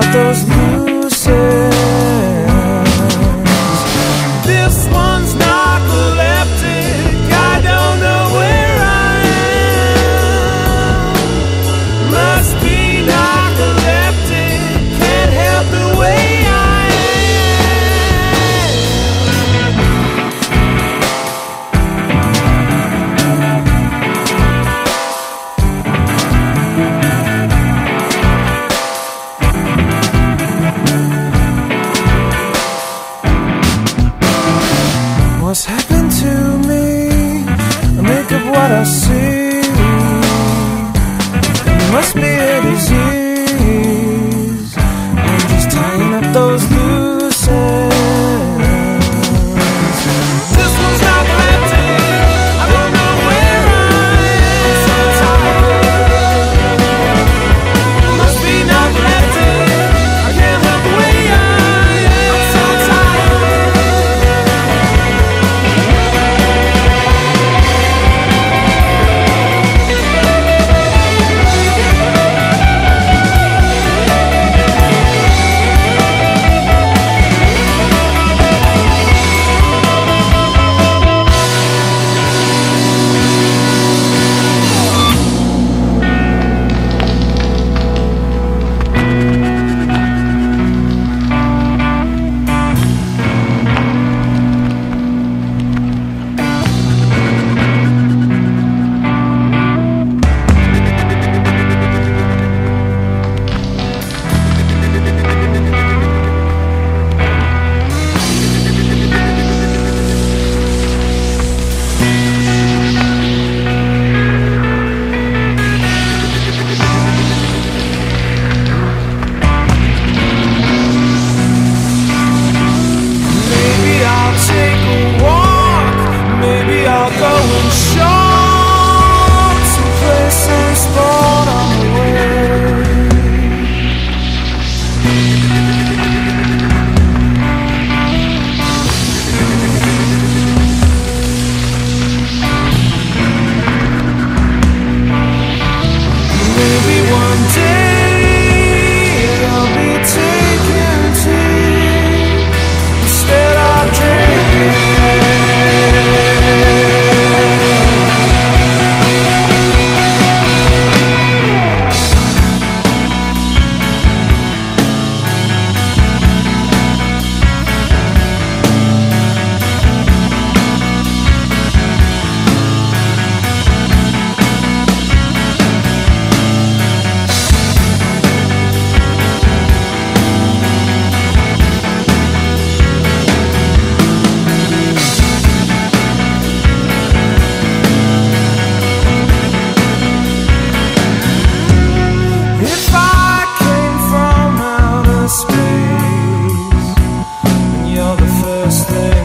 zapatos one day first thing